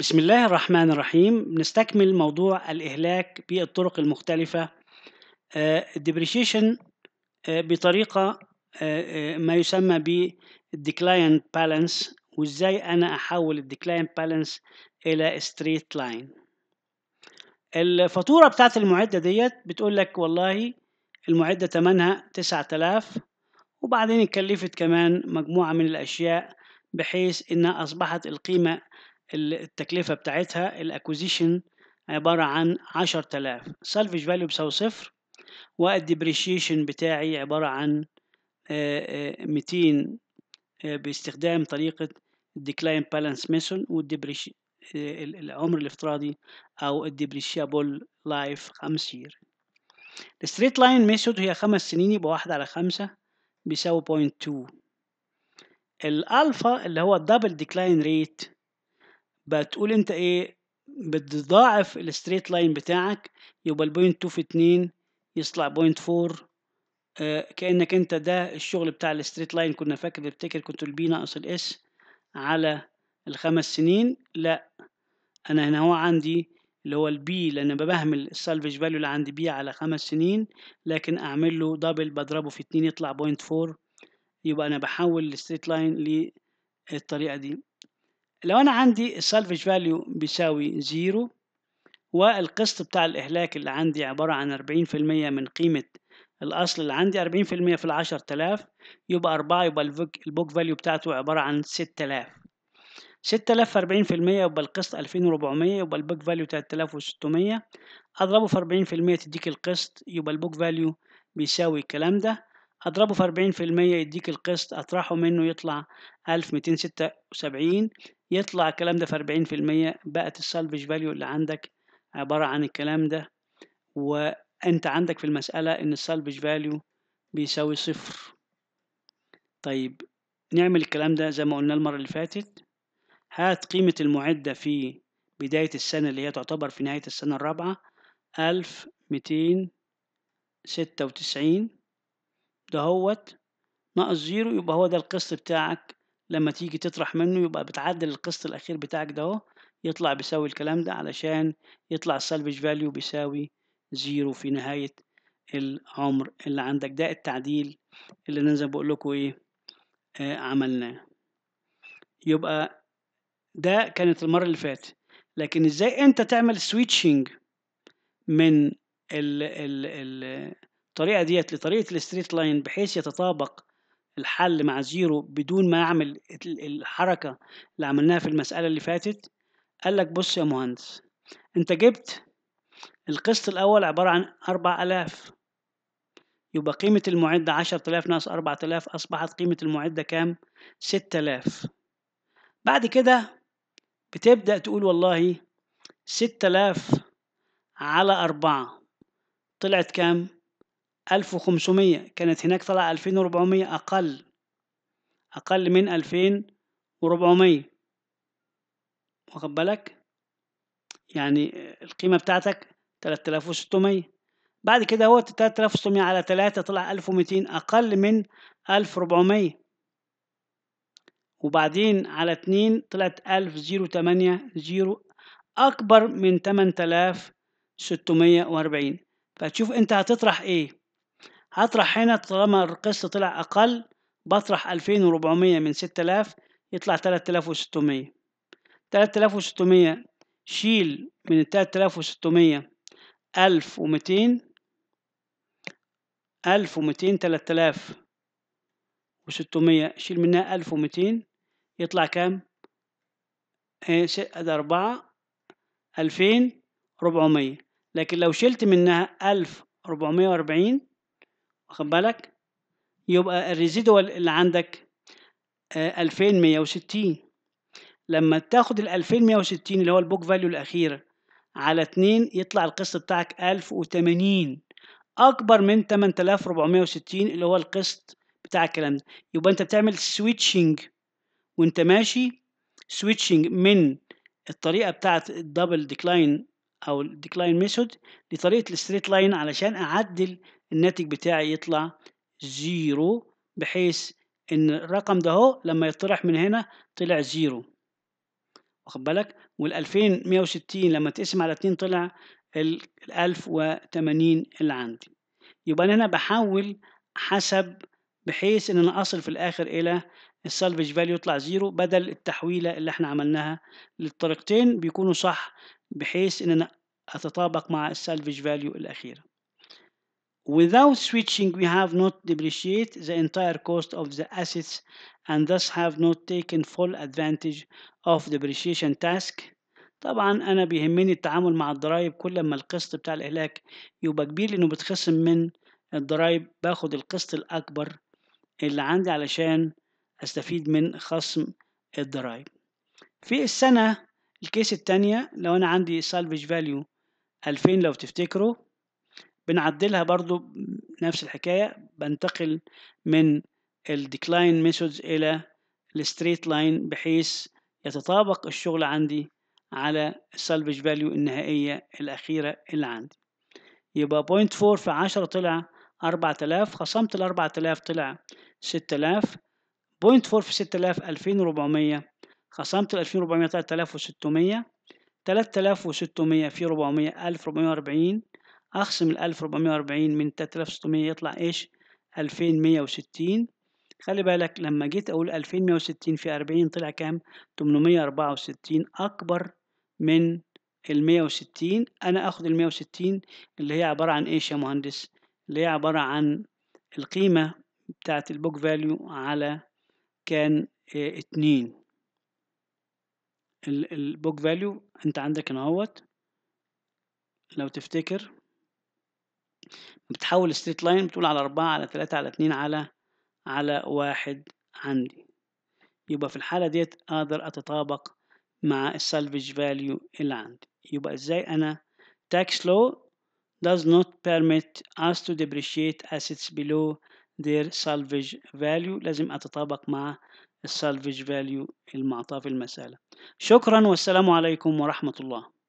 بسم الله الرحمن الرحيم. بنستكمل موضوع الإهلاك بالطرق المختلفة. ال depreciation بطريقة آه، آه، ما يسمى بال decline balance وإزاي أنا أحول ال decline balance إلى straight line الفاتورة بتاعت المعدة ديت بتقول لك والله المعدة تمنها 9000 وبعدين اتكلفت كمان مجموعة من الأشياء بحيث إنها أصبحت القيمة التكلفة بتاعتها ال acquisition عبارة عن 10000 salvage value بيساوي صفر وال depreciation بتاعي عبارة عن 200 باستخدام طريقة ال decline balance method وال depreci- العمر الافتراضي أو ال depreciable life 5 year ال straight line method هي خمس سنين يبقى واحد على خمسة بيساوي 0.2 الألفا اللي هو ال double decline rate بتقول أنت إيه بتضاعف ال straight line بتاعك يبقى ال point 2 في 2 يطلع point 4 آه كأنك أنت ده الشغل بتاع ال straight line كنا فاكر تفتكر كنت ال P ناقص ال S على الخمس سنين. لا أنا هنا هو عندي اللي هو ال P لأن بهمل ال salvage value اللي عندي P على خمس سنين لكن أعمل له double بضربه في اتنين يطلع point four يبقى أنا بحول ال straight line للطريقة دي. لو أنا عندي ال salvage value بيساوي zero والقسط بتاع الإهلاك اللي عندي عبارة عن 40% من قيمة الأصل اللي عندي 40% في العشر تلاف يبقى أربعة يبقى ال book value بتاعته عبارة عن 6000 6000 في 40% يبقى القسط 2400 يبقى ال book value 3600 أضربه في 40% تديك القسط يبقى ال book value بيساوي الكلام ده. أضربه في 40% يديك القسط أطرحه منه يطلع 1276 يطلع الكلام ده في 40% بقت ال salvage value اللي عندك عبارة عن الكلام ده وأنت عندك في المسألة إن ال salvage value بيساوي صفر. طيب نعمل الكلام ده زي ما قلنا المرة اللي فاتت. هات قيمة المعدة في بداية السنة اللي هي تعتبر في نهاية السنة الرابعة ألف ميتين ستة وتسعين. دهوت ناقص zero يبقى هو ده القسط بتاعك. لما تيجي تطرح منه يبقى بتعدل القسط الأخير بتاعك ده أهو. يطلع بيساوي الكلام ده علشان يطلع ال salvage value بيساوي zero في نهاية العمر اللي عندك. ده التعديل اللي ما بقول لكم إيه آه عملناه. يبقى ده كانت المرة اللي فاتت. لكن إزاي أنت تعمل switching من ال ال ال الطريقة ديت لطريقة ال straight line بحيث يتطابق الحل مع zero بدون ما أعمل الحركة اللي عملناها في المسألة اللي فاتت قال لك بص يا مهندس أنت جبت القسط الأول عبارة عن أربع آلاف يبقى قيمة المعدة عشرة آلاف ناقص أربعة آلاف أصبحت قيمة المعدة كام؟ ستة آلاف بعد كده بتبدأ تقول والله ستة آلاف على أربعة طلعت كام؟ ألف وخمسمية كانت هناك طلع ألفين وربعمية أقل أقل من ألفين وربعمية واخد بالك؟ يعني القيمة بتاعتك تلات آلاف وستمية. بعد كده هو تلات آلاف وستمية على تلاتة طلع ألف وميتين أقل من ألف وربعمية وبعدين على اتنين طلعت ألف zero تمانية zero أكبر من تمن تلاف ستمية وأربعين. فتشوف أنت هتطرح إيه؟ هطرح هنا طالما القسط طلع أقل بطرح ألفين وربعمية من ستة آلاف يطلع تلات آلاف وستمية تلات آلاف وستمية شيل من التلات آلاف وستمية ألف ومتين ألف ومتين تلات آلاف وستمية شيل منها ألف ومتين يطلع كام؟ إيه أربعة ألفين ربعمية لكن لو شلت منها ألف ربعمية وأربعين واخد بالك؟ يبقى الريزيدوال اللي عندك ألفين مية وستين. لما تاخد ال 2160 اللي هو ال book value الأخير على 2 يطلع القسط بتاعك 1080 أكبر من 8460 اللي هو القسط بتاع الكلام ده. يبقى أنت بتعمل switching وأنت ماشي switching من الطريقة بتاعت ال double decline أو ال decline method لطريقة ال straight line علشان أعدل الناتج بتاعي يطلع zero بحيث إن الرقم ده هو لما يطرح من هنا طلع zero. واخد بالك؟ وال 2160 لما تقسم على 2 طلع ال 1080 اللي عندي. يبقى أنا هنا بحول حسب بحيث إن أنا أصل في الآخر إلى ال salvage value يطلع zero بدل التحويلة اللي إحنا عملناها للطريقتين بيكونوا صح بحيث إن أنا أتطابق مع ال salvage value الأخيرة. Without switching, we have not depreciate the entire cost of the assets and thus have not taken full advantage of depreciation task. طبعا أنا بيهمني التعامل مع الضرايب كل ما القسط بتاع الإهلاك يبقى كبير لأنه بتخصم من الضرايب باخد القسط الأكبر اللي عندي علشان أستفيد من خصم الضرايب. في السنة الكيس التانية لو أنا عندي salvage value 2000 لو تفتكروا بنعدلها برضو نفس الحكاية بنتقل من ال decline methods إلى ال straight line بحيث يتطابق الشغل عندي على ال salvage value النهائية الأخيرة اللي عندي. يبقى 0.4 في 10 طلع 4000 خصمت ال 4000 طلع 6000 0.4 في 6000 2400 خصمت ال 2400 طلع 3600 3600 في 400 1440 أخصم ال 1440 من 3600 يطلع إيش؟ 2160 خلي بالك لما جيت أقول 2160 في 40 طلع كام؟ 864 أكبر من ال 160 أنا أخد ال 160 اللي هي عبارة عن إيش يا مهندس؟ اللي هي عبارة عن القيمة بتاعت ال book value على كان إيه اتنين ال book value أنت عندك هنا أهوت. لو تفتكر. بتحول straight line بتقول على أربعة على تلاتة على اتنين على على واحد عندي. يبقى في الحالة ديت أقدر أتطابق مع ال salvage value اللي عندي. يبقى إزاي أنا tax law does not permit us to depreciate assets below their salvage value. لازم أتطابق مع السالفج فاليو المعطاة في المسألة. شكرا والسلام عليكم ورحمة الله.